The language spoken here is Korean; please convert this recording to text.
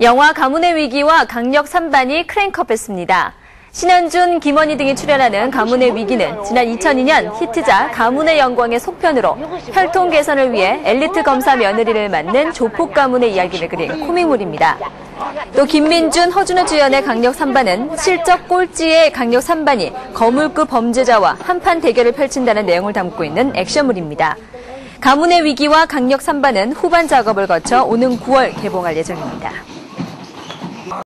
영화 가문의 위기와 강력 3반이 크랭크업했습니다. 신현준, 김원희 등이 출연하는 가문의 위기는 지난 2002년 히트작 가문의 영광의 속편으로 혈통 개선을 위해 엘리트 검사 며느리를 맡는 조폭 가문의 이야기를 그린 코믹물입니다. 또 김민준, 허준호 주연의 강력 3반은 실적 꼴찌의 강력 3반이 거물급 범죄자와 한판 대결을 펼친다는 내용을 담고 있는 액션물입니다. 가문의 위기와 강력 3반은 후반 작업을 거쳐 오는 9월 개봉할 예정입니다.